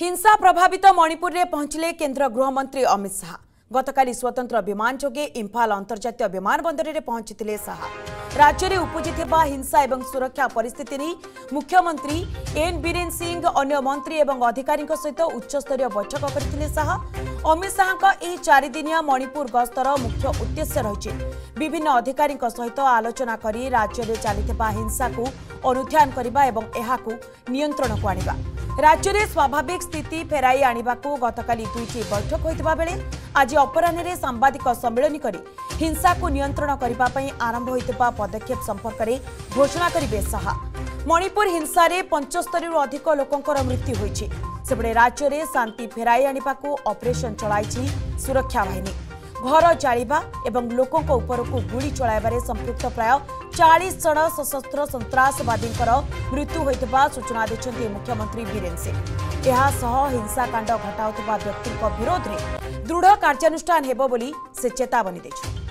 হিংসা প্রভাবিত মণিপুরে পৌঁছলে কেন্দ্র গৃহমন্ত্রী অমিত শাহ গতকাল স্বতন্ত্র বিমান যোগে ইম্ফাল আন্তর্জাতীয় বিমানবন্দরের পৌঁছিলে শাহ রাজ্যের উপজি হিংসা এবং সুরক্ষা পরিস্থিতি নিয়ে মুখ্যমন্ত্রী এন বীরেন সিং অন্য মন্ত্রী এবং অধিকারী সহ উচ্চস্তরীয় বৈঠক করে শাহ অমিত শাহ এই চারিদিনিয়া মণিপুর গস্তর মুখ্য উদ্দেশ্য রয়েছে বিভিন্ন অধিকারী সহ আলোচনা করে রাজ্যের চাল হিংসা অনুধান করা এবং নিয়ন্ত্রণক আনবা ରାଜ୍ୟରେ ସ୍ୱାଭାବିକ ସ୍ଥିତି ଫେରାଇ ଆଣିବାକୁ ଗତକାଲି ଦୁଇଟି ବୈଠକ ହୋଇଥିବା ବେଳେ ଆଜି ଅପରାହ୍ନରେ ସାମ୍ବାଦିକ ସମ୍ମିଳନୀ କରି ହିଂସାକୁ ନିୟନ୍ତ୍ରଣ କରିବା ପାଇଁ ଆରମ୍ଭ ହୋଇଥିବା ପଦକ୍ଷେପ ସମ୍ପର୍କରେ ଘୋଷଣା କରିବେ ଶାହା ମଣିପୁର ହିଂସାରେ ପଞ୍ଚସ୍ତରୀରୁ ଅଧିକ ଲୋକଙ୍କର ମୃତ୍ୟୁ ହୋଇଛି ସେପଟେ ରାଜ୍ୟରେ ଶାନ୍ତି ଫେରାଇ ଆଣିବାକୁ ଅପରେସନ୍ ଚଳାଇଛି ସୁରକ୍ଷା ବାହିନୀ ঘর জাঁয়া এবং লোক উপরকু গুড়ি চলাইবার সম্পৃক্ত প্রায় চাশ জন সশস্ত্র সন্ত্রাসবাদী মৃত্যু হয়ে সূচনা দিয়েছেন মুখ্যমন্ত্রী বীরেন সিং এসহ হিংসাকাণ্ড ঘটাও ব্যক্তি বিরোধে দৃঢ় কার্যানুষ্ঠান হব বলে সে চেতাবনী দিয়েছেন